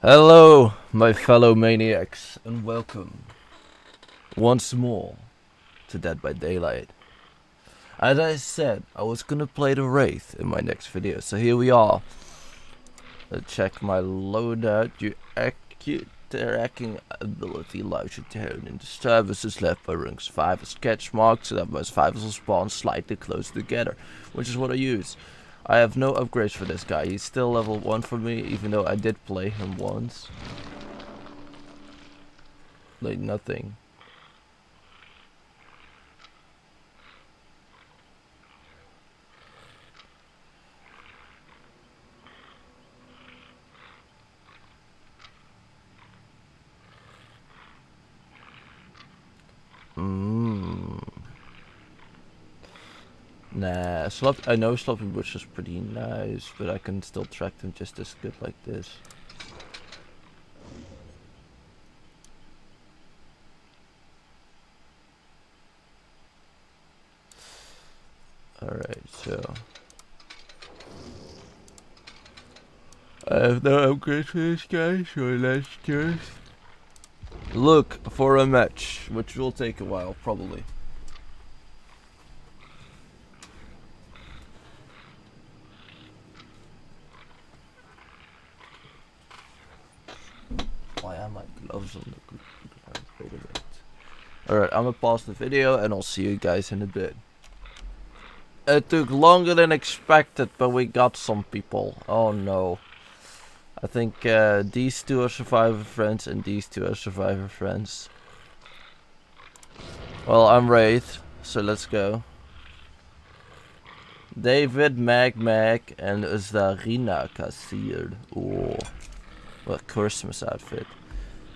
Hello, my fellow maniacs, and welcome once more to Dead by Daylight. As I said, I was gonna play the Wraith in my next video, so here we are. Let's check my loadout. Your tracking ability allows you to turn into services left by running survivor scratch marks so that my survivors will spawn slightly close together, which is what I use. I have no upgrades for this guy. He's still level 1 for me, even though I did play him once. Like nothing. Mmm. Nah, slop I know Sloppy Bush is pretty nice, but I can still track them just as good like this. Alright, so... I have no upgrades for this guy, so let's just look for a match, which will take a while, probably. Why are my gloves on the? Wait a minute. Alright, I'm gonna pause the video and I'll see you guys in a bit. It took longer than expected, but we got some people. Oh no. I think uh, these two are survivor friends and these two are survivor friends. Well, I'm Wraith, so let's go. David, Meg Meg, and Zarina Kassir. Oh, what Christmas outfit.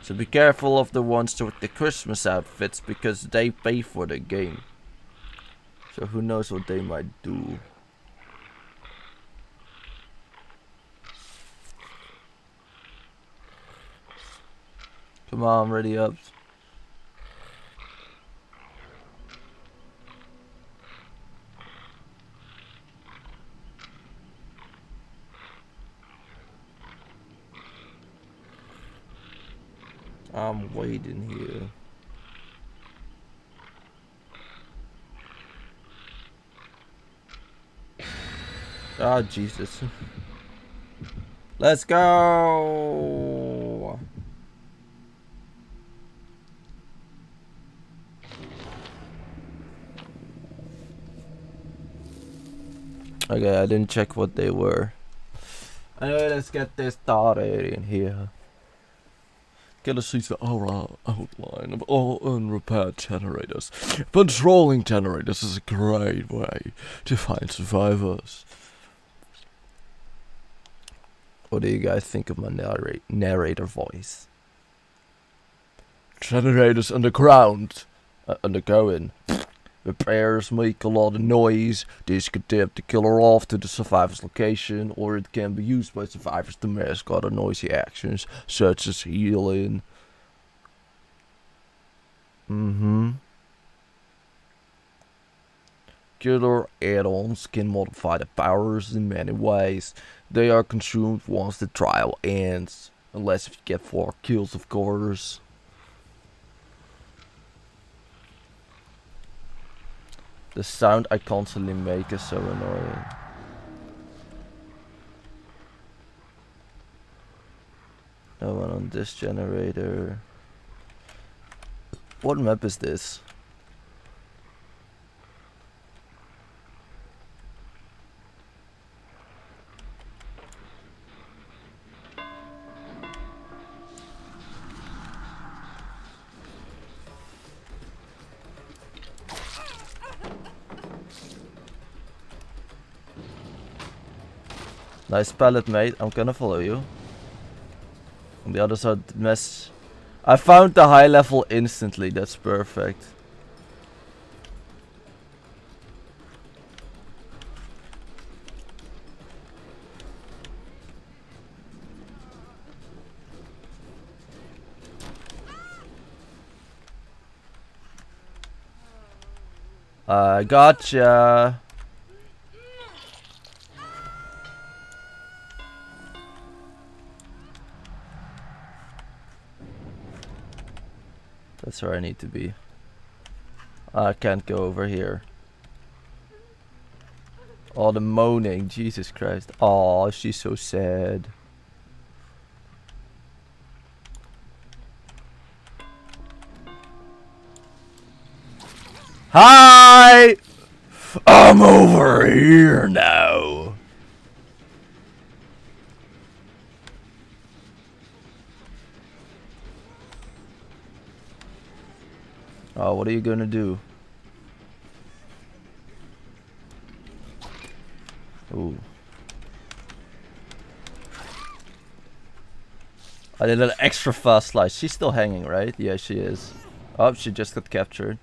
So be careful of the ones with the Christmas outfits because they pay for the game. So who knows what they might do. Come on, ready up. I'm waiting here. Ah, oh, Jesus. Let's go! Okay, I didn't check what they were. Anyway, let's get this started in here. Get a see the aura outline of all unrepaired generators. Patrolling generators is a great way to find survivors. What do you guys think of my narrate narrator voice? Generators underground, uh, undergoing. Repairs make a lot of noise. This could tip the killer off to the survivor's location, or it can be used by survivors to mask other noisy actions, such as healing. Mm-hmm. Killer add-ons can modify the powers in many ways. They are consumed once the trial ends, unless if you get 4 kills of course. The sound I constantly make is so annoying. No one on this generator. What map is this? Nice pallet, mate. I'm gonna follow you. On the other side, mess. I found the high level instantly. That's perfect. I gotcha. Where I need to be. I can't go over here. All the moaning, Jesus Christ. Oh, she's so sad. Hi! I'm over here now. Oh, what are you gonna do? Ooh. I did an extra fast slice. She's still hanging, right? Yeah, she is. Oh, she just got captured.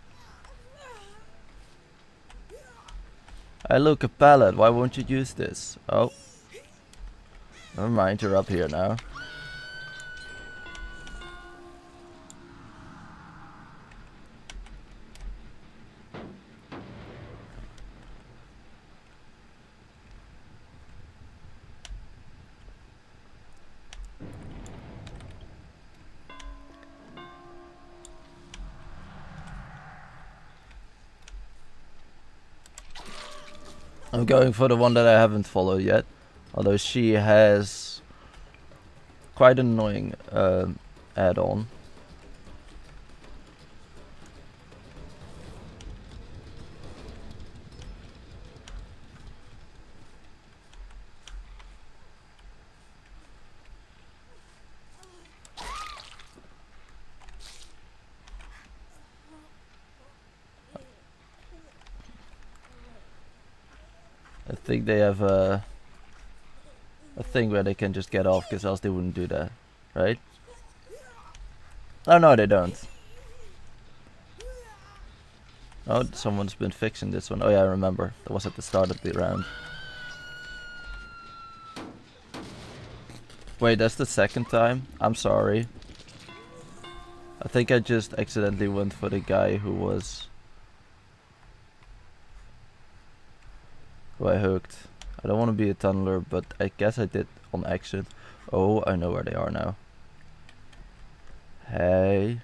Hey, look, a pallet. Why won't you use this? Oh. Never mind, you're up here now. I'm going for the one that I haven't followed yet. Although she has quite an annoying uh, add-on. They have a, a thing where they can just get off because else they wouldn't do that, right? Oh no, they don't. Oh, someone's been fixing this one. Oh yeah, I remember. That was at the start of the round. Wait, that's the second time? I'm sorry. I think I just accidentally went for the guy who was I hooked. I don't want to be a tunneler, but I guess I did on accident. Oh, I know where they are now. Hey.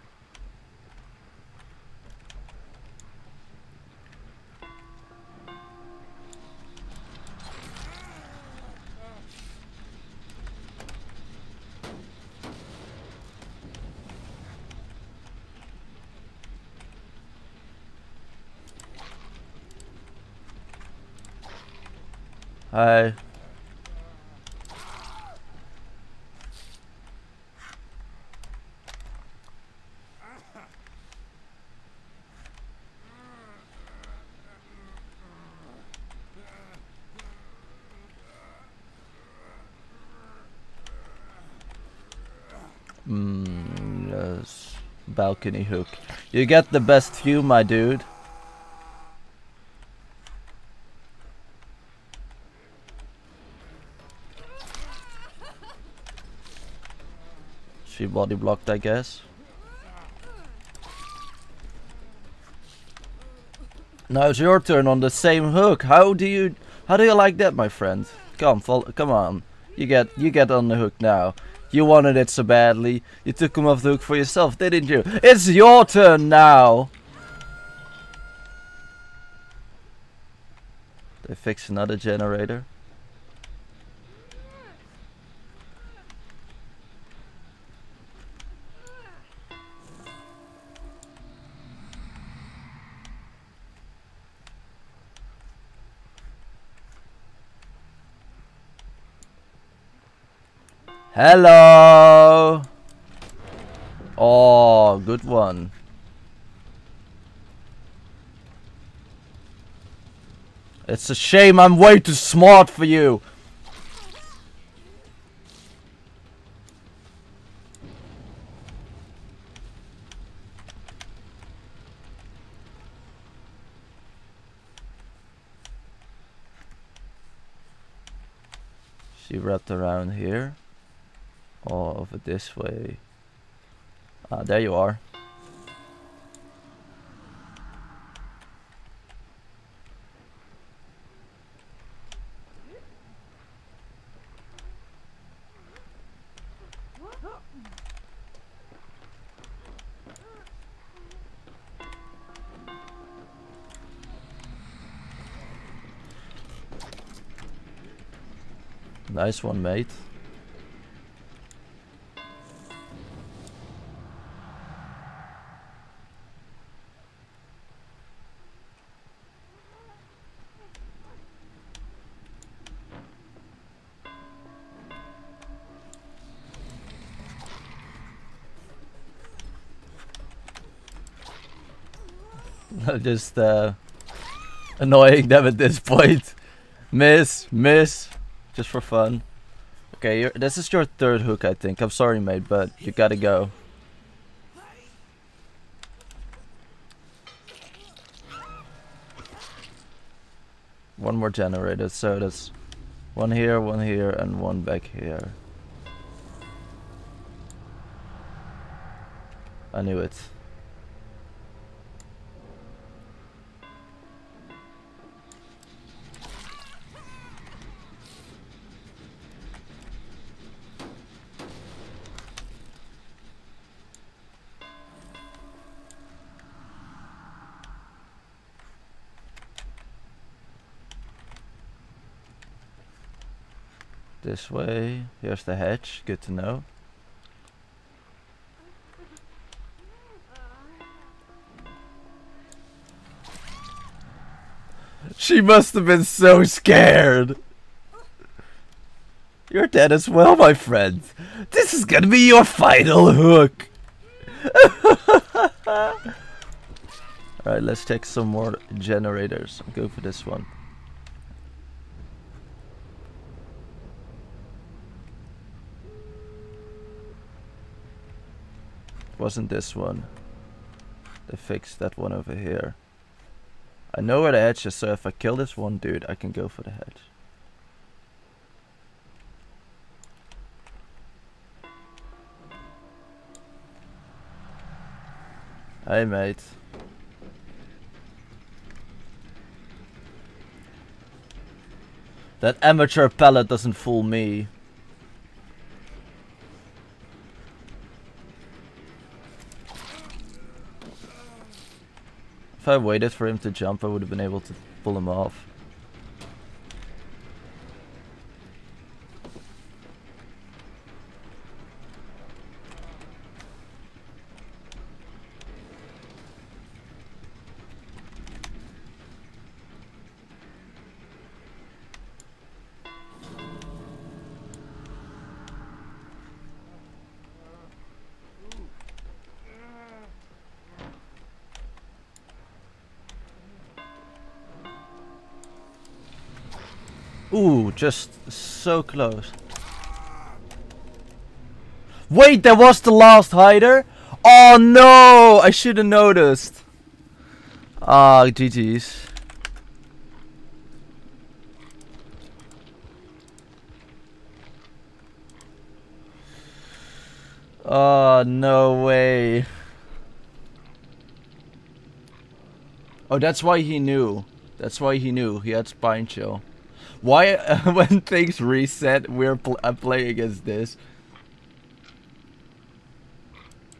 Hi. Mm, yes. Balcony hook. You get the best view, my dude. Body blocked, I guess. Now it's your turn on the same hook. How do you how do you like that, my friend? Come, come on. You get you get on the hook now. You wanted it so badly. You took him off the hook for yourself, didn't you? It's your turn now. They fix another generator. Hello. Oh, good one. It's a shame I'm way too smart for you. She wrapped around here over this way. Uh, there you are. Nice one, mate. Just uh, annoying them at this point. Miss, miss, just for fun. Okay, this is your third hook, I think. I'm sorry, mate, but you gotta go. One more generator, so that's one here, one here, and one back here. I knew it. This way. Here's the hatch. Good to know. She must have been so scared. You're dead as well, my friend. This is gonna be your final hook. Alright, let's take some more generators. I'll go for this one. Wasn't this one. They fixed that one over here. I know where the hatch is, so if I kill this one dude, I can go for the hatch. Hey mate. That amateur pallet doesn't fool me. If I waited for him to jump, I would have been able to pull him off. Ooh, just so close. Wait, that was the last hider? Oh no! I should have noticed. Ah, GG's. Oh, no way. Oh, that's why he knew. That's why he knew. He had spine chill. Why, uh, when things reset, we're pl I against this?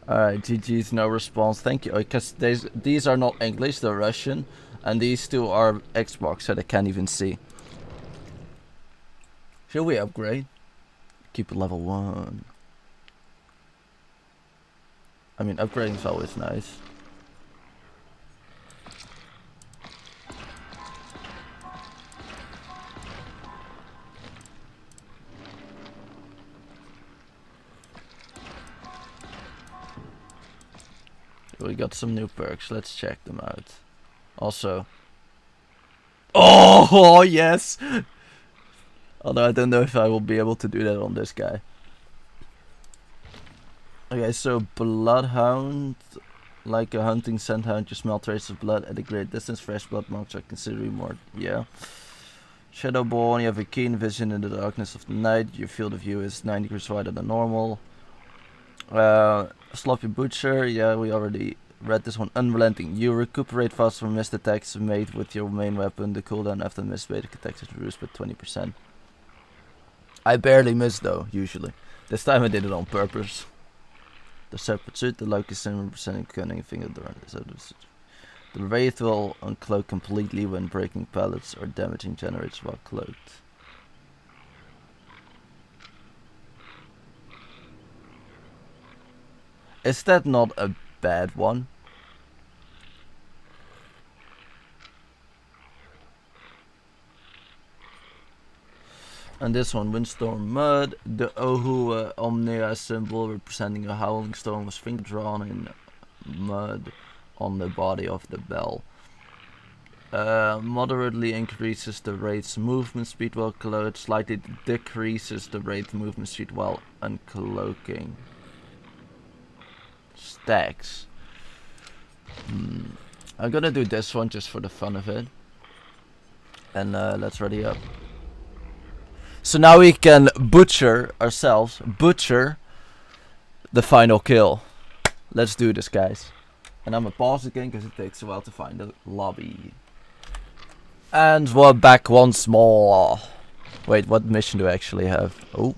Alright, GG's no response. Thank you. Because these these are not English, they're Russian. And these two are Xbox, so they can't even see. Should we upgrade? Keep it level 1. I mean, upgrading is always nice. We got some new perks. Let's check them out. Also. Oh, yes! Although I don't know if I will be able to do that on this guy. Okay, so Bloodhound. Like a hunting scent hound, you smell traces of blood at a great distance. Fresh blood marks are considerably more. Yeah. Shadowborn, you have a keen vision in the darkness of the night. Your field of view is 90 degrees wider than normal. Uh, Sloppy Butcher, yeah, we already read this one. Unrelenting. You recuperate fast from missed attacks made with your main weapon. The cooldown after missed basic attacks is reduced by 20%. I barely miss though, usually. This time I did it on purpose. The separate suit, the locust 7% cunning finger The Wraith will uncloak completely when breaking pallets or damaging generators while cloaked. Is that not a bad one? And this one, Windstorm Mud. The Ohu uh, Omnia symbol representing a howling storm was finger drawn in mud on the body of the bell. Uh, moderately increases the Wraith's movement speed while cloaked, slightly decreases the Wraith's movement speed while uncloaking. Stacks. Hmm. I'm gonna do this one just for the fun of it. And uh, let's ready up. So now we can butcher ourselves, butcher the final kill. Let's do this, guys. And I'm gonna pause again because it takes a while to find the lobby. And we're back once more. Wait, what mission do I actually have? Oh.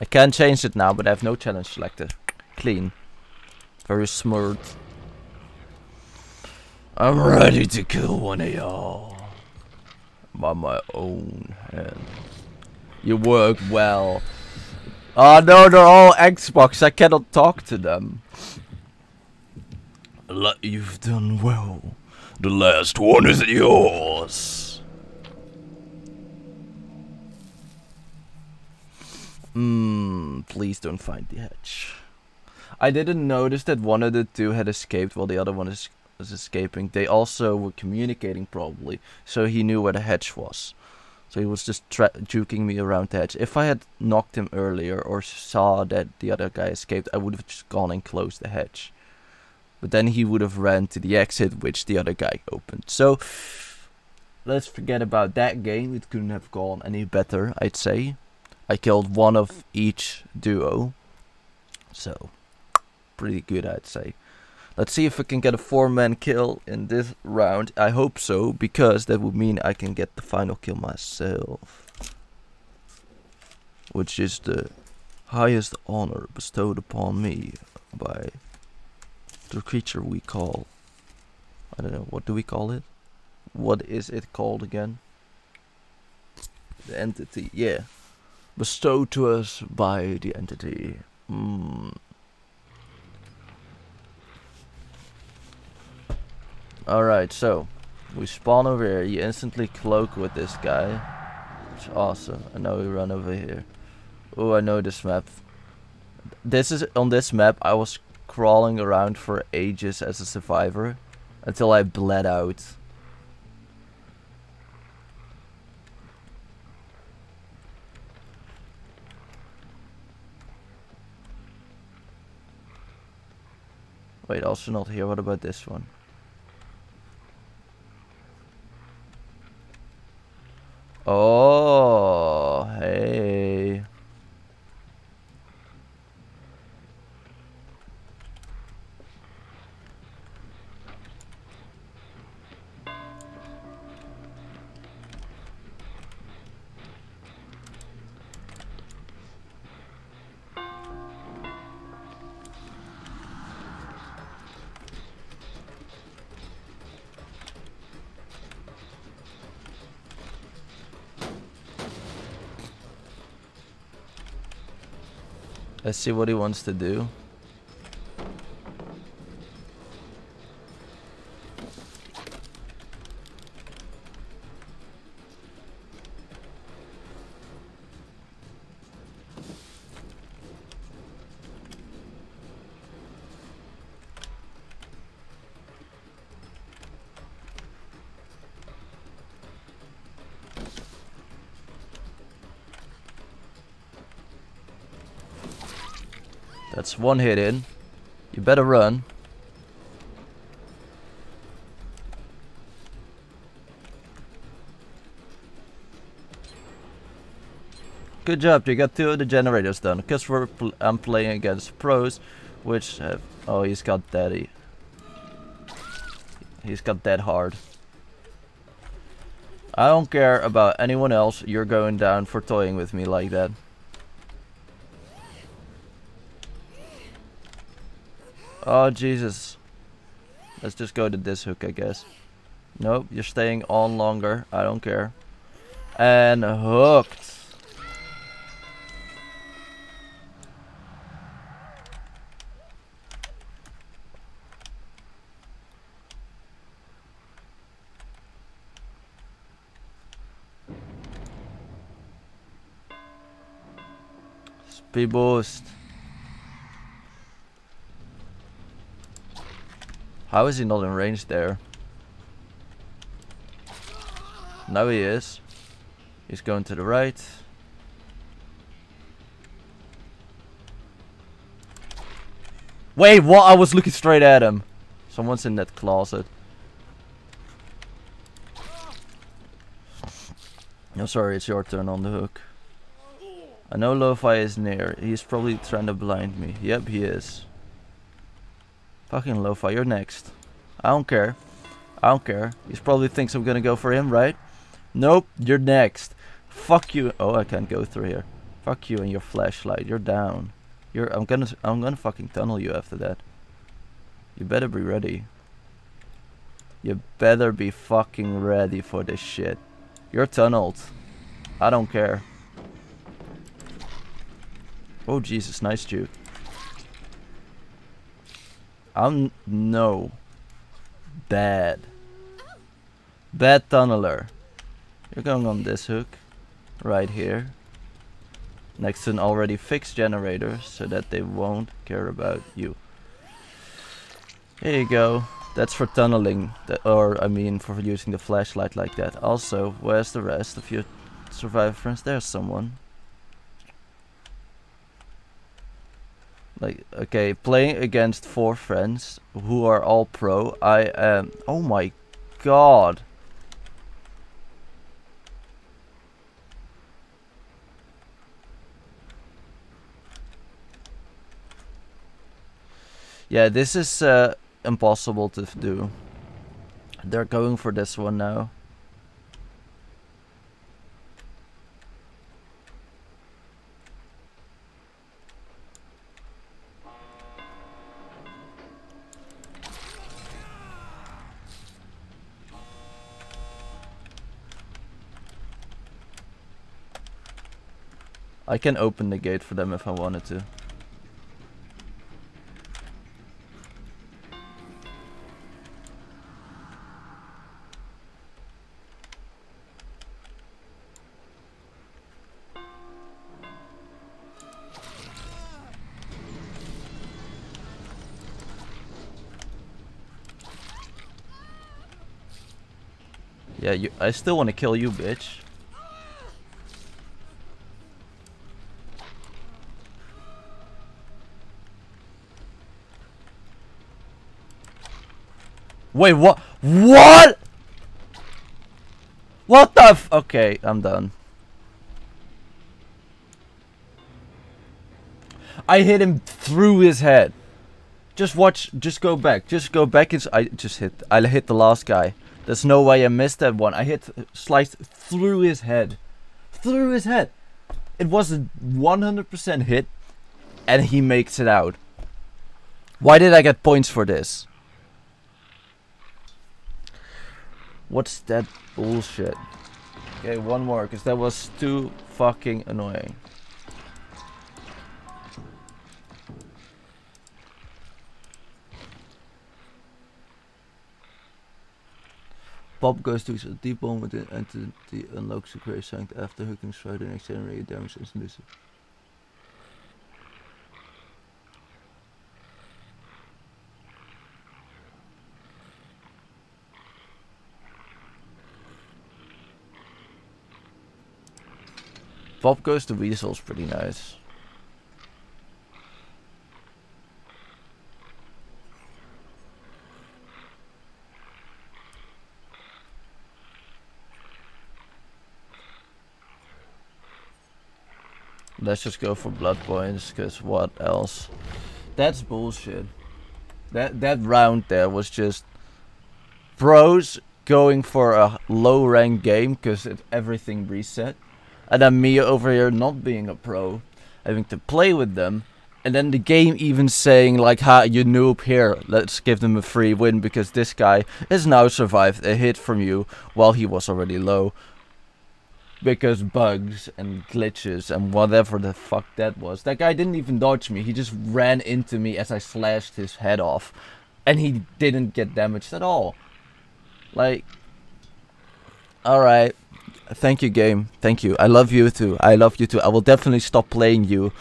I can change it now, but I have no challenge selected. Clean. Very smooth. I'm ready to kill one of y'all by my own hand. You work well. Oh no, they're all Xbox. I cannot talk to them. You've done well. The last one is yours. Hmm, please don't find the hatch. I didn't notice that one of the two had escaped while the other one is was escaping, they also were communicating probably, so he knew where the hatch was. So he was just juking me around the hatch. If I had knocked him earlier or saw that the other guy escaped, I would have just gone and closed the hatch. But then he would have ran to the exit, which the other guy opened. So let's forget about that game. It couldn't have gone any better, I'd say. I killed one of each duo. So, pretty good, I'd say. Let's see if we can get a four-man kill in this round. I hope so, because that would mean I can get the final kill myself. Which is the highest honor bestowed upon me by the creature we call... I don't know, what do we call it? What is it called again? The entity, yeah. Bestowed to us by the entity. Hmm. Alright, so we spawn over here. You instantly cloak with this guy. It's awesome. And now we run over here. Oh, I know this map. This is on this map. I was crawling around for ages as a survivor until I bled out. Wait, also not here. What about this one? Oh, hey. Let's see what he wants to do. One hit in. You better run. Good job, you got two of the generators done. Because we're pl I'm playing against pros, which have... Oh, he's got daddy. He's got dead hard. I don't care about anyone else, you're going down for toying with me like that. Oh, Jesus. Let's just go to this hook, I guess. Nope, you're staying on longer. I don't care. And hooked. Speed boost. How is he not in range there? Now he is. He's going to the right. Wait, what? I was looking straight at him. Someone's in that closet. I'm sorry, it's your turn on the hook. I know Lo-Fi is near. He's probably trying to blind me. Yep, he is. Fucking Lo-Fi, you're next. I don't care. I don't care. He probably thinks I'm gonna go for him, right? Nope, you're next. Fuck you. Oh, I can't go through here. Fuck you and your flashlight. You're down. You're. I'm gonna. I'm gonna fucking tunnel you after that. You better be ready. You better be fucking ready for this shit. You're tunneled. I don't care. Oh Jesus, nice juke. I'm no. Bad. Bad tunneler. You're going on this hook. Right here. Next to an already fixed generator so that they won't care about you. Here you go. That's for tunneling, or I mean for using the flashlight like that. Also, where's the rest of your survivor friends? There's someone. Like, okay, playing against four friends who are all pro, I am... Oh my god. Yeah, this is uh, impossible to do. They're going for this one now. I can open the gate for them if I wanted to. Yeah, you, I still want to kill you, bitch. Wait, what? What? What the f- Okay, I'm done. I hit him through his head. Just watch, just go back, just go back. It's, I just hit, I hit the last guy. There's no way I missed that one. I hit, sliced through his head. Through his head. It was a 100% hit, and he makes it out. Why did I get points for this? What's that bullshit? Okay, one more, because that was too fucking annoying. Pop goes the a deep bomb with the entity unlocks the Grey Sanct after hooking straight and accelerated damage instantly. Pop Goes the Weasel's pretty nice. Let's just go for blood points, cause what else? That's bullshit. That that round there was just pros going for a low rank game because everything reset. And then me over here not being a pro, having to play with them. And then the game even saying like, ha, you noob here, let's give them a free win because this guy has now survived a hit from you while he was already low. Because bugs and glitches and whatever the fuck that was. That guy didn't even dodge me, he just ran into me as I slashed his head off. And he didn't get damaged at all. Like, alright. Thank you, game. Thank you. I love you too. I love you too. I will definitely stop playing you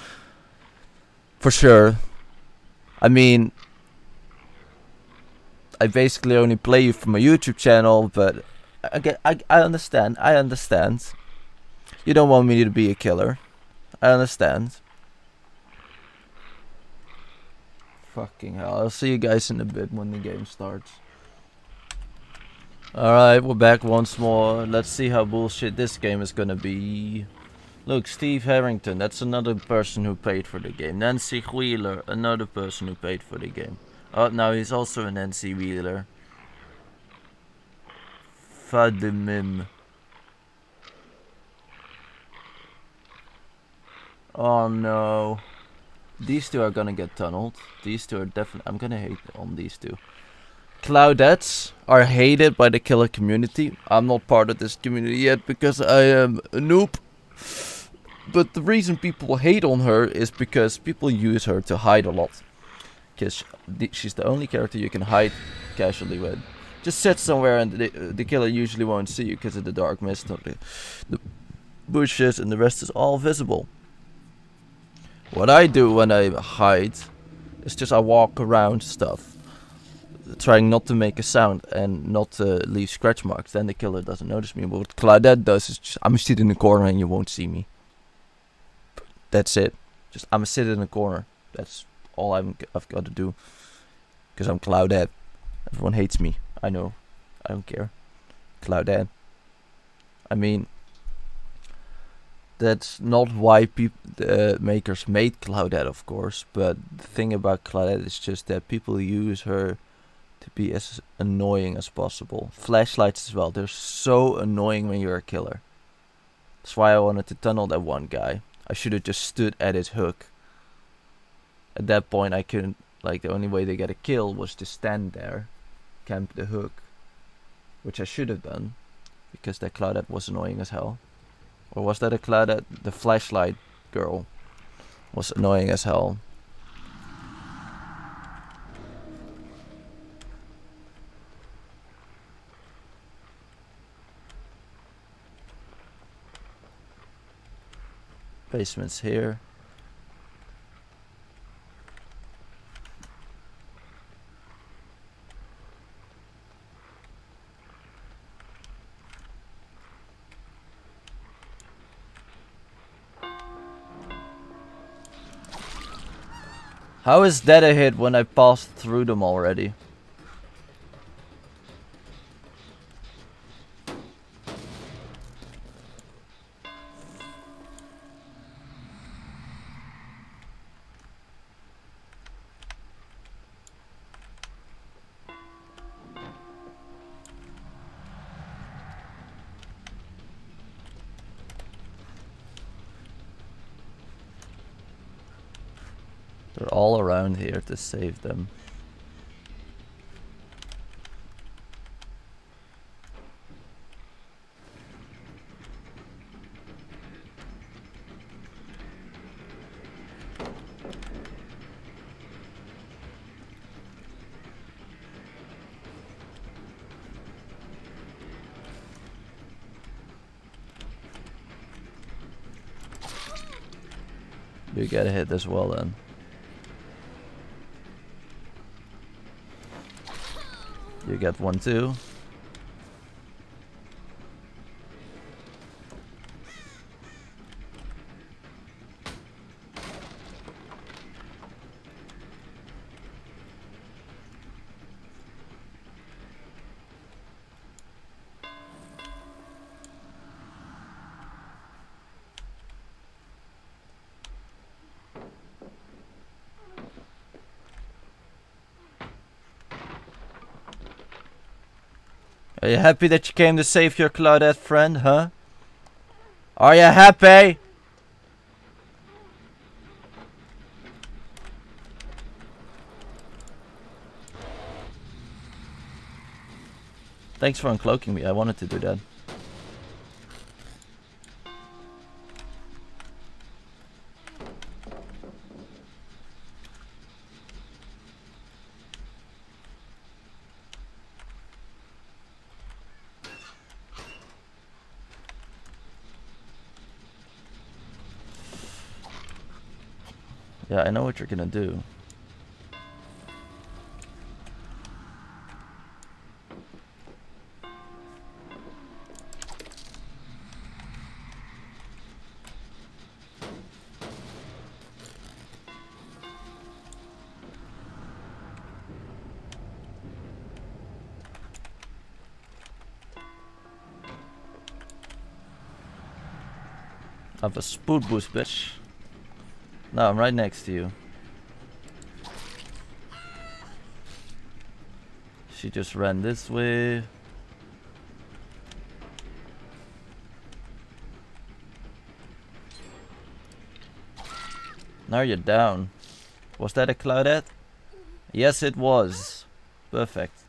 For sure. I mean, I basically only play you from my YouTube channel, but I get, I, I understand. I understand. You don't want me to be a killer. I understand. Fucking hell. I'll see you guys in a bit when the game starts. Alright, we're back once more. Let's see how bullshit this game is gonna be. Look, Steve Harrington, that's another person who paid for the game. Nancy Wheeler, another person who paid for the game. Oh, now he's also a Nancy Wheeler. Fadimim. Oh no. These two are gonna get tunneled. These two are definitely... I'm gonna hate on these two. Claudettes are hated by the killer community. I'm not part of this community yet because I am a noob. But the reason people hate on her is because people use her to hide a lot. Because she's the only character you can hide casually with. Just sit somewhere and the, the killer usually won't see you because of the dark mist, the, the bushes and the rest is all visible. What I do when I hide is just I walk around stuff. Trying not to make a sound and not to leave scratch marks. Then the killer doesn't notice me. But what Claudette does is just, I'm sitting in the corner and you won't see me. That's it. Just I'm sitting in the corner. That's all I'm, I've got to do. Because I'm Claudette. Everyone hates me. I know. I don't care. Claudette. I mean, that's not why the makers made Claudette, of course. But the thing about Claudette is just that people use her to be as annoying as possible. Flashlights as well. They're so annoying when you're a killer. That's why I wanted to tunnel that one guy. I should have just stood at his hook. At that point, I couldn't. Like the only way to get a kill was to stand there, camp the hook, which I should have done, because that Claudette was annoying as hell. Or was that a Claudette? The flashlight girl was annoying as hell. Basements here. How is that a hit when I passed through them already? All around here to save them. You get a hit as well then. You get one too. Are you happy that you came to save your Claudette friend, huh? Are you happy? Thanks for uncloaking me, I wanted to do that. Yeah, I know what you're gonna do. Have a spoot boost, bitch. No, I'm right next to you. She just ran this way. Now you're down. Was that a Claudette? Yes, it was. Perfect.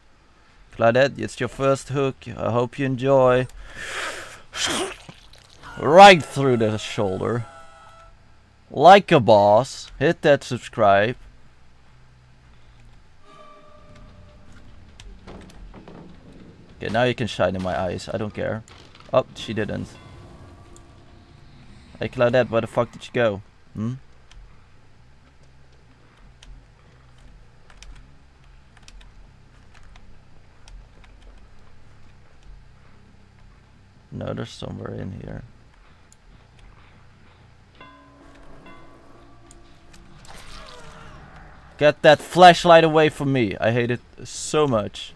Claudette, it's your first hook. I hope you enjoy. Right through the shoulder. Like a boss. Hit that subscribe. Okay, now you can shine in my eyes. I don't care. Oh, she didn't. Hey Claudette, where the fuck did you go? Hmm? No, there's somewhere in here. Get that flashlight away from me. I hate it so much.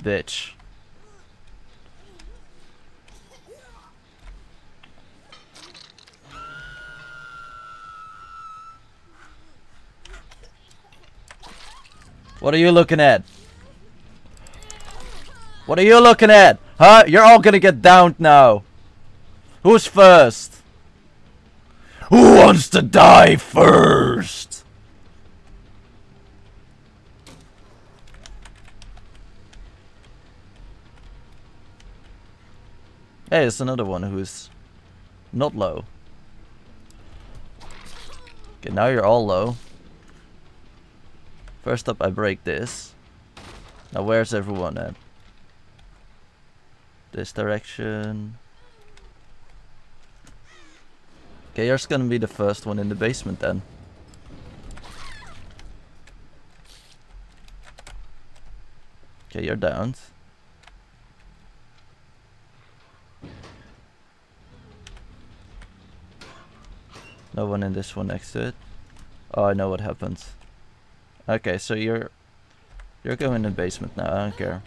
Bitch. What are you looking at? What are you looking at? Huh? You're all gonna get downed now. Who's first? Who wants to die first? Hey, it's another one who's not low. Okay, now you're all low. First up, I break this. Now where's everyone at? This direction. Okay, yours gonna be the first one in the basement then. Okay, you're down. No one in this one next to it. Oh, I know what happens. Okay, so you're you're going in the basement now. I don't care.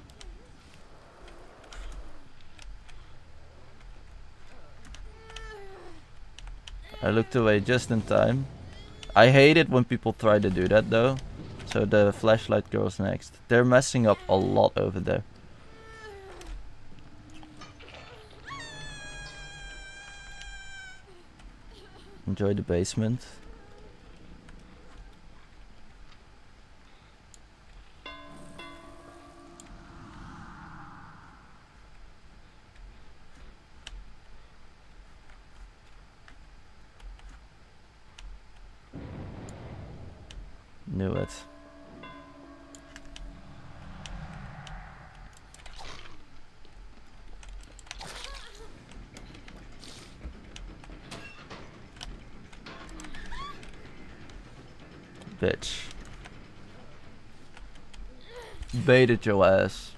I looked away just in time. I hate it when people try to do that though. So the flashlight goes next. They're messing up a lot over there. Enjoy the basement. Knew it. Bitch. Baited your ass.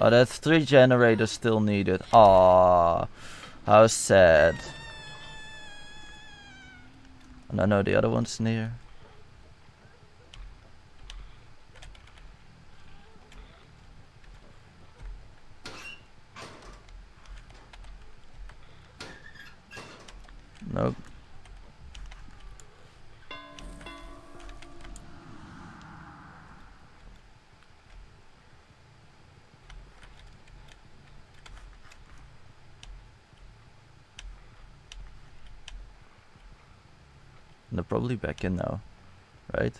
Oh, that's three generators still needed. Ah, how sad. And I know the other one's near. Nope. They're probably back in now, right?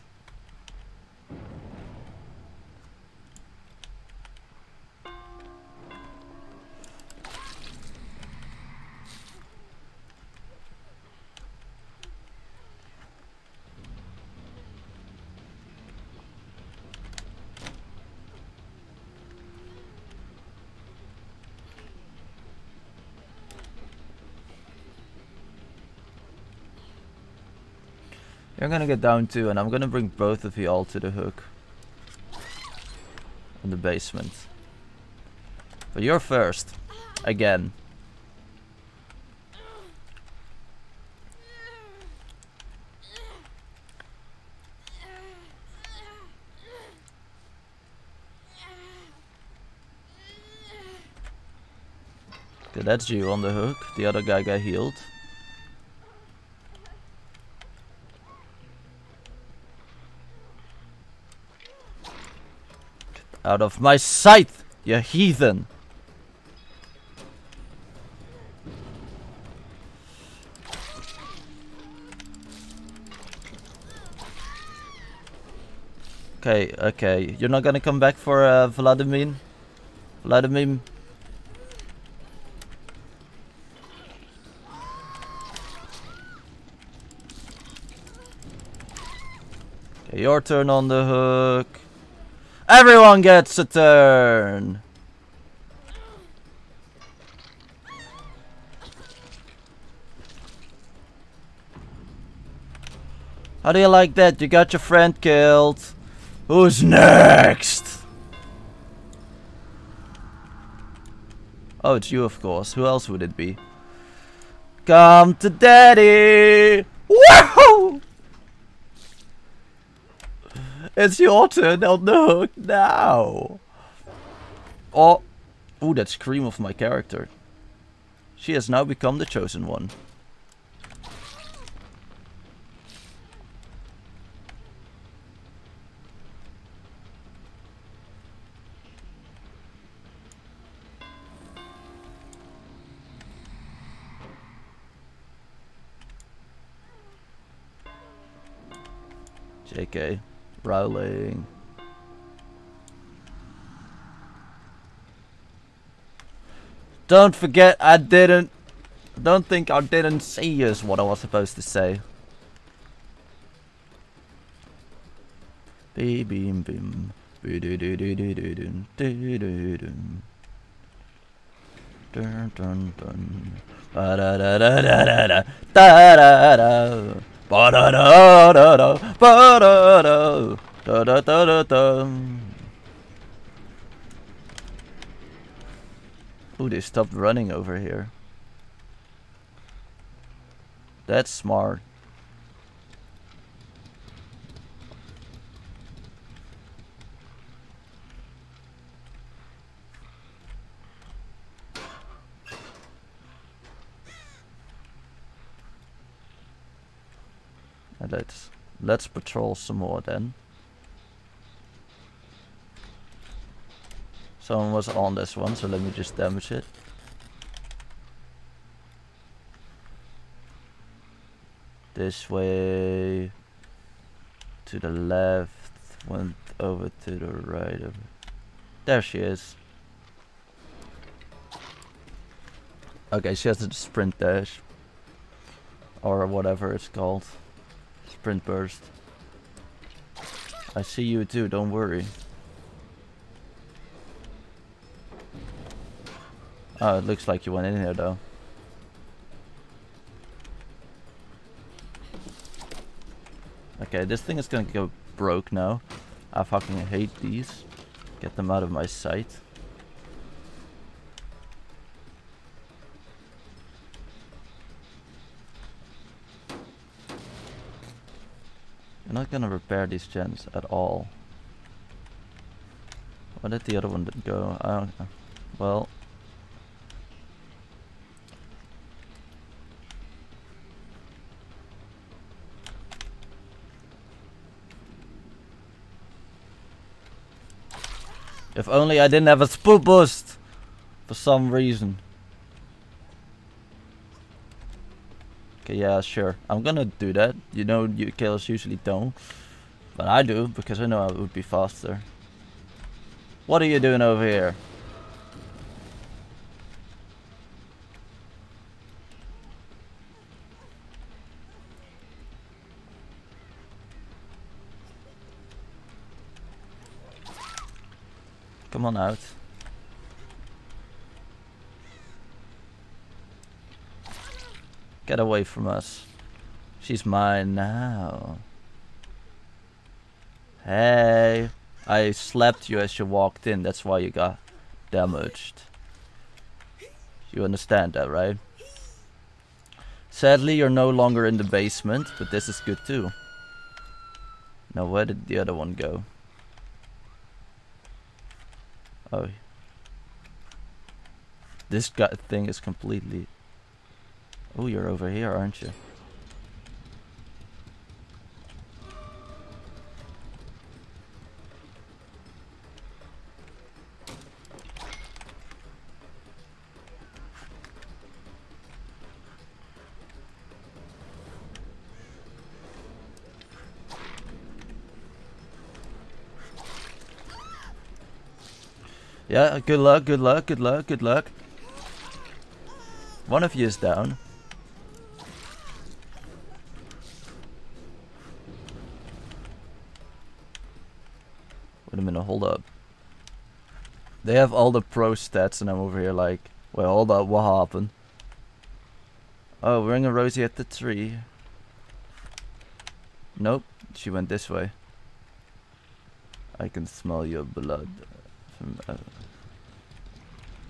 You're gonna get down too, and I'm gonna bring both of you all to the hook. In the basement. But you're first. Again. Okay, that's you on the hook. The other guy got healed. Out of my sight, you heathen! Okay, okay. You're not gonna come back for uh, Vladimir? Vladimir? Okay, your turn on the hook. Everyone gets a turn! How do you like that? You got your friend killed. Who's next? Oh, it's you, of course. Who else would it be? Come to daddy! Woohoo! It's your turn on the hook now! Oh! Ooh, that scream of my character. She has now become the chosen one. JK. Rowling. Don't forget I didn't... Don't think I didn't see is what I was supposed to say. Beep beam bim. Dun dun dun. Ba da da da da da da da da da. Ba da da da da ba da da da da da da da. Ooh, they stopped running over here. That's smart. And let's let's patrol some more then. Someone was on this one, so let me just damage it. This way to the left, went over to the right of There she is. Okay, she has a sprint dash. Or whatever it's called. Sprint burst. I see you too, don't worry. Oh, it looks like you went in here though. Okay, this thing is gonna go broke now. I fucking hate these. Get them out of my sight. Not gonna repair these gens at all. Where did the other one go? I don't know. Well. If only I didn't have a spook boost for some reason. Okay, yeah, sure. I'm gonna do that. You know, you killers usually don't. But I do, because I know I would be faster. What are you doing over here? Come on out. Get away from us. She's mine now. Hey, I slapped you as you walked in. That's why you got damaged. You understand that, right? Sadly, you're no longer in the basement, but this is good too. Now, where did the other one go? Oh. This guy thing is completely... Oh, you're over here, aren't you? Yeah, good luck, good luck, good luck, good luck. One of you is down. Wait a minute, hold up. They have all the pro stats and I'm over here like, well, hold up, what happened? Oh, ring a Rosie at the tree. Nope, she went this way. I can smell your blood from uh,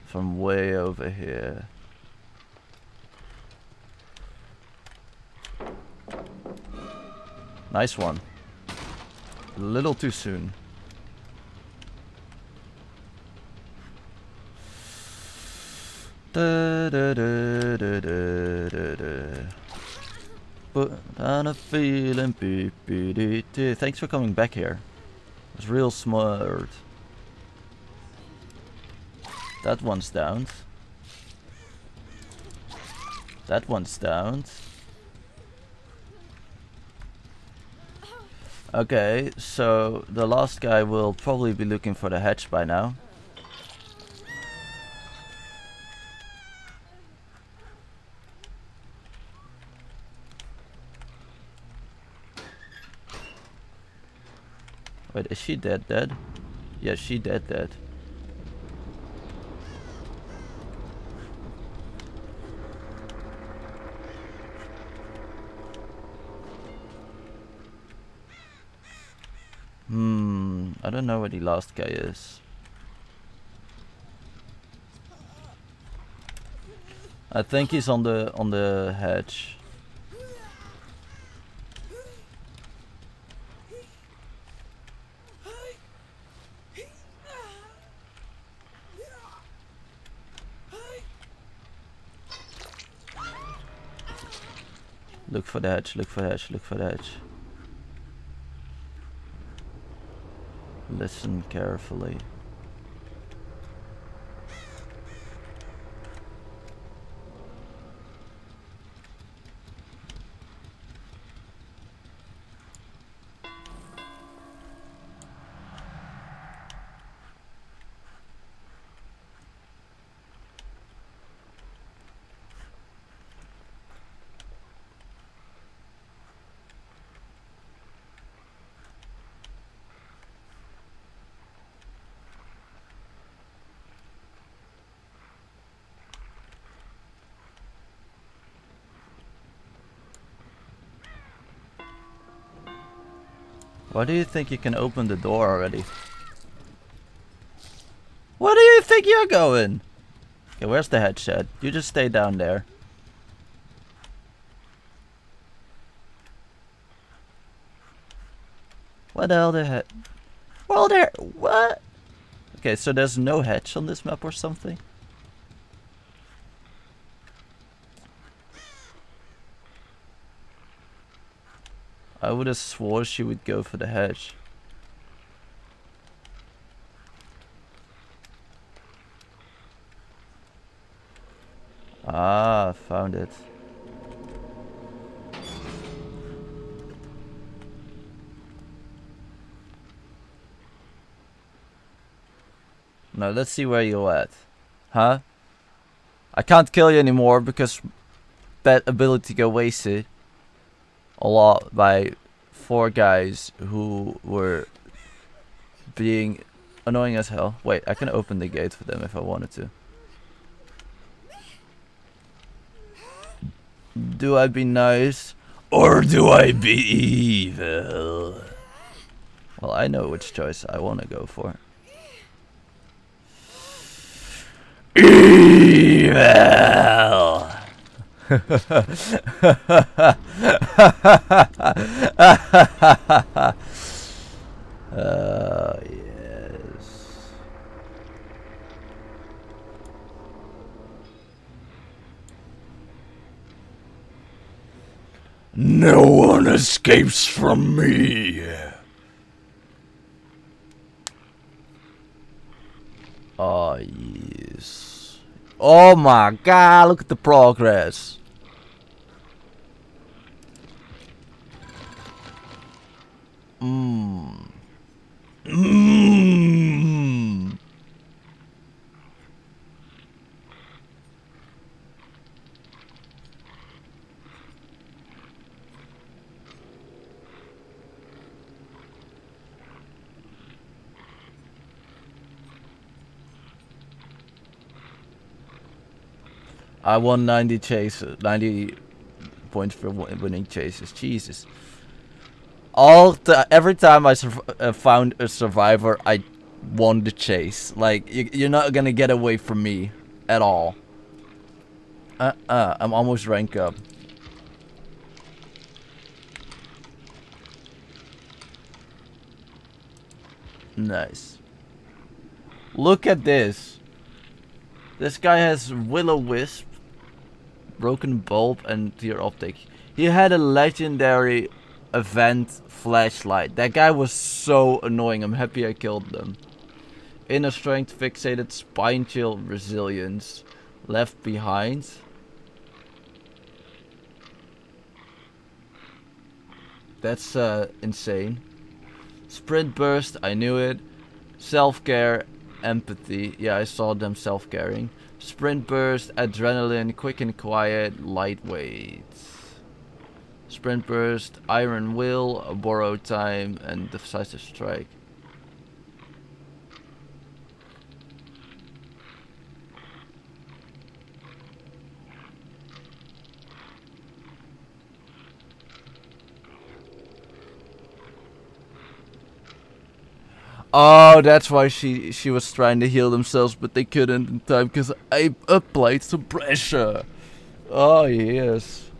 from way over here. Nice one. A little too soon. Da, da, da, da, da, da, da. But on a feeling, beep, beep, dee, dee. Thanks for coming back here. It was real smart. That one's down. That one's down. Okay, so the last guy will probably be looking for the hatch by now. Wait, is she dead dead? Yeah, she dead dead. Hmm, I don't know where the last guy is. I think he's on the on the hedge. Look for hedge, look for hedge, look for hedge. Listen carefully. Why do you think you can open the door already? Where do you think you're going? Okay, where's the headset? You just stay down there. What the hell the heck? Well there what? Okay, so there's no hatch on this map or something? I would have swore she would go for the hedge. Ah, found it. Now let's see where you're at. Huh? I can't kill you anymore because that ability got wasted a lot by four guys who were being annoying as hell. Wait, I can open the gate for them if I wanted to. Do I be nice? Or do I be evil? Well, I know which choice I want to go for. Evil! Uh, yes. No one escapes from me. Oh, yes. Oh my god, look at the progress. Mmm. Mmm. I won 90 chases, 90 points for winning chases. Jesus. All every time I uh, found a survivor, I won the chase. Like you, you're not gonna get away from me at all. Uh uh, I'm almost rank up. Nice. Look at this. This guy has Will-O-Wisp, Broken Bulb, and TIR Optic. He had a legendary event flashlight. That guy was so annoying. I'm happy I killed them. Inner strength, fixated, spine chill, resilience. Left behind. That's uh, insane. Sprint burst, I knew it. Self-care, empathy. Yeah, I saw them self-caring. Sprint burst, adrenaline, quick and quiet, lightweight. Sprint burst, iron will, borrow time, and decisive strike. Oh, that's why she she was trying to heal themselves, but they couldn't in time because I applied some pressure. Oh, yes.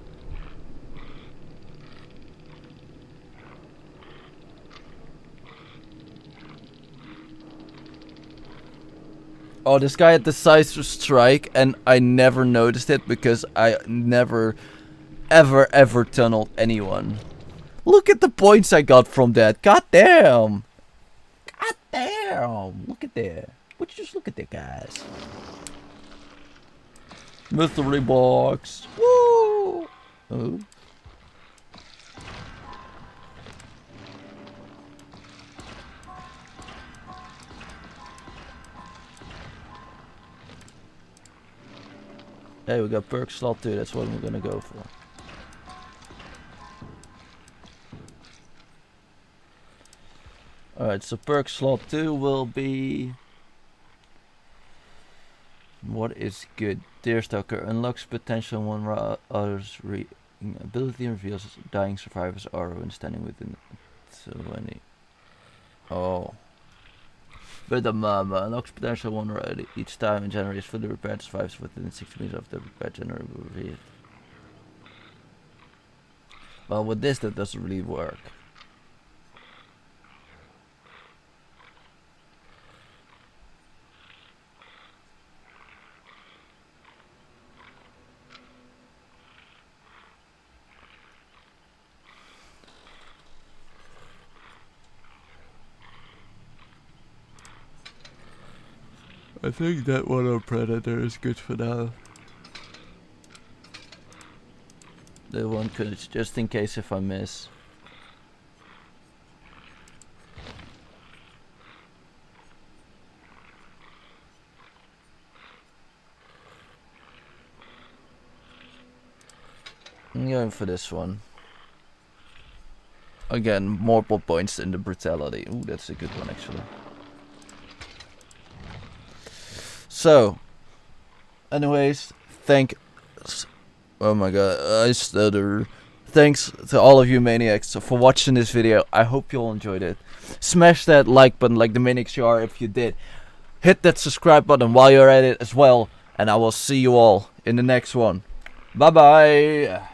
Oh, this guy had decisive strike, and I never noticed it because I never, ever, ever tunneled anyone. Look at the points I got from that. God damn. Damn! Look at that. Would you just look at that, guys? Mystery box. Woo! Oh. Hey, we got perk slot too. That's what we're gonna go for. Alright, so perk slot 2 will be... What is good? Deerstalker unlocks potential when others re ability reveals dying survivors are when standing within 20. Oh. Bitter Murmur unlocks potential one right each time and generates fully repaired survivors within 60 meters of the repaired generator. Well, with this, that doesn't really work. Think that one on Predator is good for now. The one could just in case if I miss. I'm going for this one. Again, more pop points than the brutality. Ooh, that's a good one actually. So, anyways, thank. Oh my god, I stutter. thanks to all of you maniacs for watching this video. I hope you all enjoyed it. Smash that like button like the maniacs you are if you did. Hit that subscribe button while you're at it as well. And I will see you all in the next one. Bye bye.